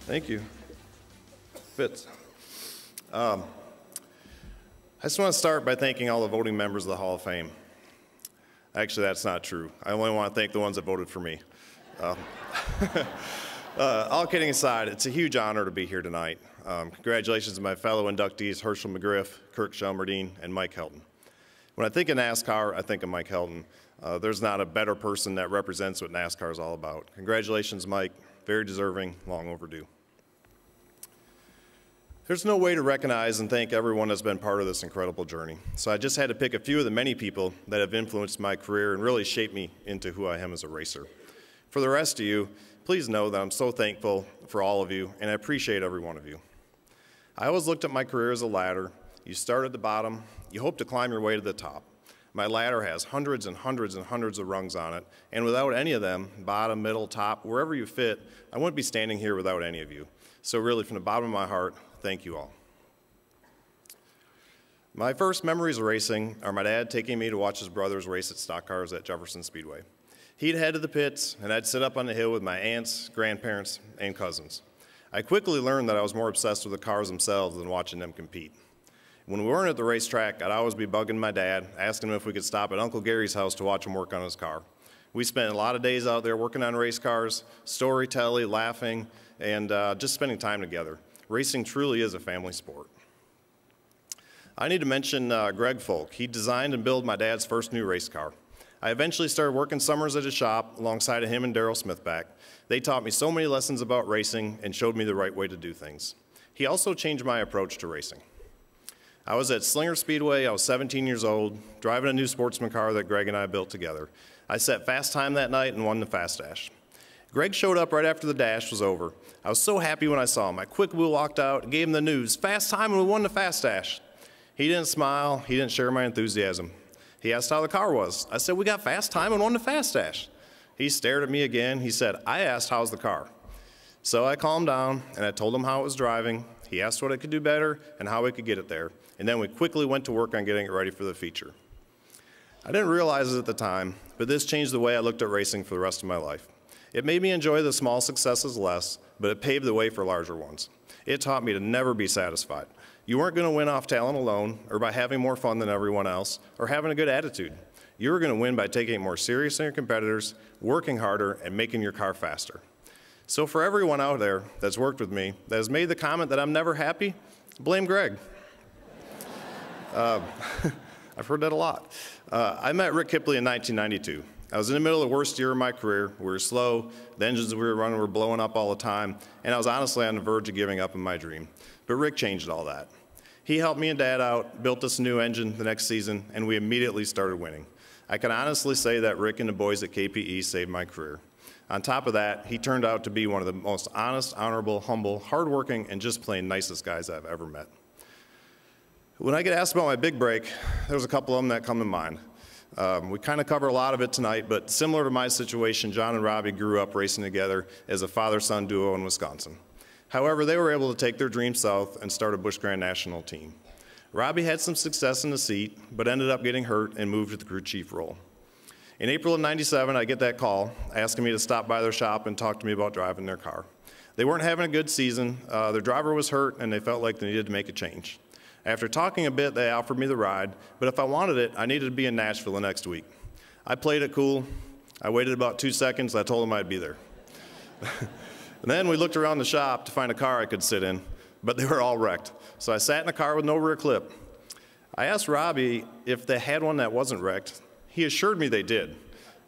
Thank you. Fits. Um, I just want to start by thanking all the voting members of the Hall of Fame. Actually, that's not true. I only want to thank the ones that voted for me. Um, uh, all kidding aside, it's a huge honor to be here tonight. Um, congratulations to my fellow inductees, Hershel McGriff, Kirk Shelmerdine, and Mike Helton. When I think of NASCAR, I think of Mike Helton. Uh, there's not a better person that represents what NASCAR is all about. Congratulations, Mike. Very deserving, long overdue. There's no way to recognize and thank everyone that's been part of this incredible journey. So I just had to pick a few of the many people that have influenced my career and really shaped me into who I am as a racer. For the rest of you, please know that I'm so thankful for all of you and I appreciate every one of you. I always looked at my career as a ladder. You start at the bottom, you hope to climb your way to the top. My ladder has hundreds and hundreds and hundreds of rungs on it, and without any of them, bottom, middle, top, wherever you fit, I wouldn't be standing here without any of you. So really, from the bottom of my heart, Thank you all. My first memories of racing are my dad taking me to watch his brothers race at stock cars at Jefferson Speedway. He'd head to the pits, and I'd sit up on the hill with my aunts, grandparents, and cousins. I quickly learned that I was more obsessed with the cars themselves than watching them compete. When we weren't at the racetrack, I'd always be bugging my dad, asking him if we could stop at Uncle Gary's house to watch him work on his car. We spent a lot of days out there working on race cars, storytelling, laughing, and uh, just spending time together racing truly is a family sport. I need to mention uh, Greg Folk. He designed and built my dad's first new race car. I eventually started working summers at his shop alongside of him and Daryl Smithback. They taught me so many lessons about racing and showed me the right way to do things. He also changed my approach to racing. I was at Slinger Speedway, I was 17 years old, driving a new sportsman car that Greg and I built together. I set fast time that night and won the fast dash. Greg showed up right after the dash was over. I was so happy when I saw him. I quickly walked out gave him the news. Fast time and we won the fast dash. He didn't smile. He didn't share my enthusiasm. He asked how the car was. I said, we got fast time and won the fast dash. He stared at me again. He said, I asked, how's the car? So I calmed down and I told him how it was driving. He asked what I could do better and how we could get it there. And then we quickly went to work on getting it ready for the feature. I didn't realize it at the time, but this changed the way I looked at racing for the rest of my life. It made me enjoy the small successes less, but it paved the way for larger ones. It taught me to never be satisfied. You weren't going to win off talent alone, or by having more fun than everyone else, or having a good attitude. You were going to win by taking it more serious than your competitors, working harder, and making your car faster. So for everyone out there that's worked with me that has made the comment that I'm never happy, blame Greg. uh, I've heard that a lot. Uh, I met Rick Kipley in 1992. I was in the middle of the worst year of my career. We were slow, the engines we were running were blowing up all the time, and I was honestly on the verge of giving up on my dream. But Rick changed all that. He helped me and Dad out, built us a new engine the next season, and we immediately started winning. I can honestly say that Rick and the boys at KPE saved my career. On top of that, he turned out to be one of the most honest, honorable, humble, hardworking, and just plain nicest guys I've ever met. When I get asked about my big break, there's a couple of them that come to mind. Um, we kind of cover a lot of it tonight, but similar to my situation, John and Robbie grew up racing together as a father-son duo in Wisconsin. However, they were able to take their dream south and start a Busch Grand National team. Robbie had some success in the seat, but ended up getting hurt and moved to the crew chief role. In April of 97, I get that call asking me to stop by their shop and talk to me about driving their car. They weren't having a good season, uh, their driver was hurt, and they felt like they needed to make a change. After talking a bit, they offered me the ride, but if I wanted it, I needed to be in Nashville the next week. I played it cool. I waited about two seconds. I told them I'd be there. and then we looked around the shop to find a car I could sit in, but they were all wrecked. So I sat in a car with no rear clip. I asked Robbie if they had one that wasn't wrecked. He assured me they did.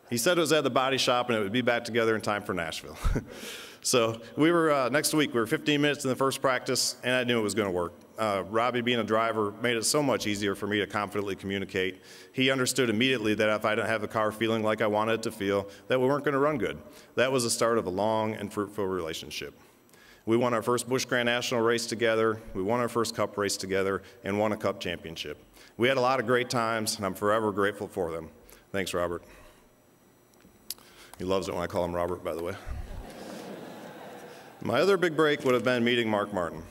He said it was at the body shop and it would be back together in time for Nashville. so we were, uh, next week, we were 15 minutes in the first practice, and I knew it was going to work uh, Robbie being a driver made it so much easier for me to confidently communicate. He understood immediately that if I didn't have the car feeling like I wanted it to feel, that we weren't going to run good. That was the start of a long and fruitful relationship. We won our first Busch Grand National race together, we won our first Cup race together, and won a Cup championship. We had a lot of great times, and I'm forever grateful for them. Thanks, Robert. He loves it when I call him Robert, by the way. My other big break would have been meeting Mark Martin.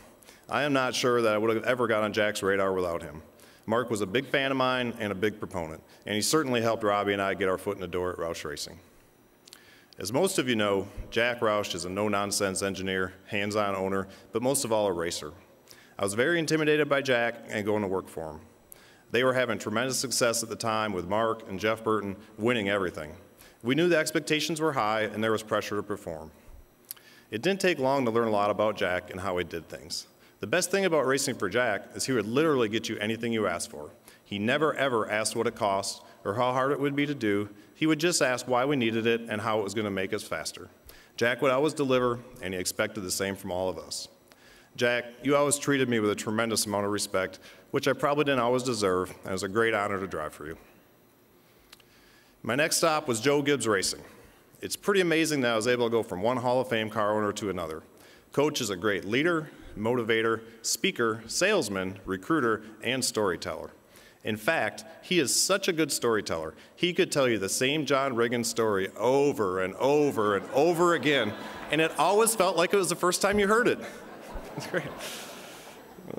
I am not sure that I would have ever got on Jack's radar without him. Mark was a big fan of mine and a big proponent, and he certainly helped Robbie and I get our foot in the door at Roush Racing. As most of you know, Jack Roush is a no-nonsense engineer, hands-on owner, but most of all a racer. I was very intimidated by Jack and going to work for him. They were having tremendous success at the time with Mark and Jeff Burton winning everything. We knew the expectations were high and there was pressure to perform. It didn't take long to learn a lot about Jack and how he did things. The best thing about racing for Jack is he would literally get you anything you asked for. He never ever asked what it cost or how hard it would be to do. He would just ask why we needed it and how it was going to make us faster. Jack would always deliver, and he expected the same from all of us. Jack, you always treated me with a tremendous amount of respect, which I probably didn't always deserve, and it was a great honor to drive for you. My next stop was Joe Gibbs Racing. It's pretty amazing that I was able to go from one Hall of Fame car owner to another. Coach is a great leader, motivator, speaker, salesman, recruiter, and storyteller. In fact, he is such a good storyteller. He could tell you the same John Riggins story over and over and over again, and it always felt like it was the first time you heard it. It's great.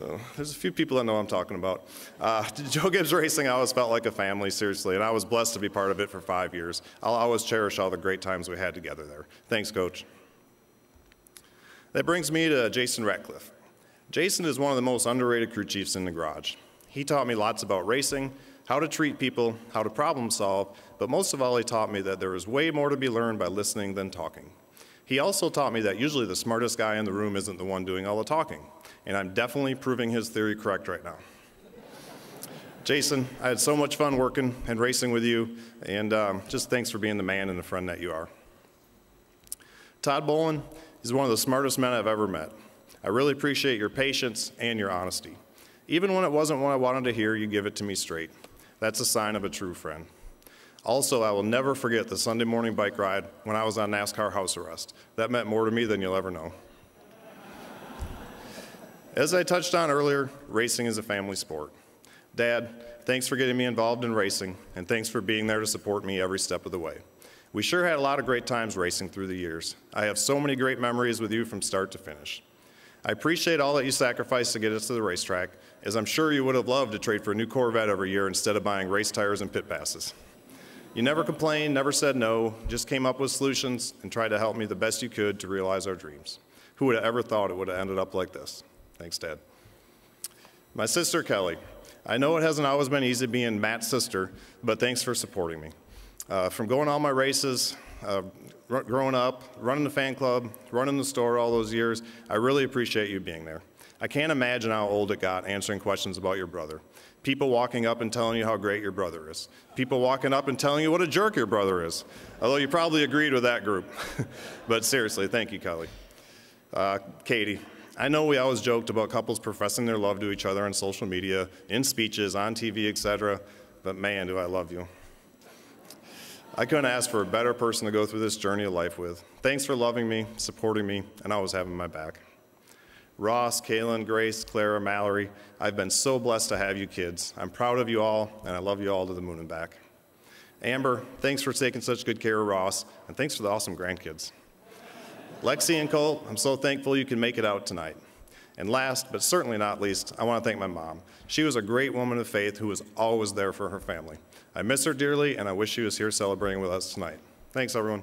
Uh, there's a few people that know what I'm talking about. Uh, Joe Gibbs Racing I always felt like a family, seriously, and I was blessed to be part of it for five years. I'll always cherish all the great times we had together there. Thanks, Coach. That brings me to Jason Ratcliff. Jason is one of the most underrated crew chiefs in the garage. He taught me lots about racing, how to treat people, how to problem solve, but most of all, he taught me that there is way more to be learned by listening than talking. He also taught me that usually the smartest guy in the room isn't the one doing all the talking, and I'm definitely proving his theory correct right now. Jason, I had so much fun working and racing with you, and um, just thanks for being the man and the friend that you are. Todd Bolin is one of the smartest men I've ever met. I really appreciate your patience and your honesty. Even when it wasn't what I wanted to hear, you give it to me straight. That's a sign of a true friend. Also, I will never forget the Sunday morning bike ride when I was on NASCAR house arrest. That meant more to me than you'll ever know. As I touched on earlier, racing is a family sport. Dad, thanks for getting me involved in racing, and thanks for being there to support me every step of the way. We sure had a lot of great times racing through the years. I have so many great memories with you from start to finish. I appreciate all that you sacrificed to get us to the racetrack, as I'm sure you would have loved to trade for a new Corvette every year instead of buying race tires and pit passes. You never complained, never said no, just came up with solutions and tried to help me the best you could to realize our dreams. Who would have ever thought it would have ended up like this? Thanks, Dad. My sister, Kelly. I know it hasn't always been easy being Matt's sister, but thanks for supporting me. Uh, from going all my races, uh, growing up, running the fan club, running the store all those years, I really appreciate you being there. I can't imagine how old it got answering questions about your brother. People walking up and telling you how great your brother is. People walking up and telling you what a jerk your brother is. Although you probably agreed with that group. but seriously, thank you, Kelly. Uh, Katie, I know we always joked about couples professing their love to each other on social media, in speeches, on TV, etc., but man, do I love you. I couldn't ask for a better person to go through this journey of life with. Thanks for loving me, supporting me, and always having my back. Ross, Kaylin, Grace, Clara, Mallory, I've been so blessed to have you kids. I'm proud of you all, and I love you all to the moon and back. Amber, thanks for taking such good care of Ross, and thanks for the awesome grandkids. Lexi and Colt, I'm so thankful you can make it out tonight. And last, but certainly not least, I want to thank my mom. She was a great woman of faith who was always there for her family. I miss her dearly, and I wish she was here celebrating with us tonight. Thanks, everyone.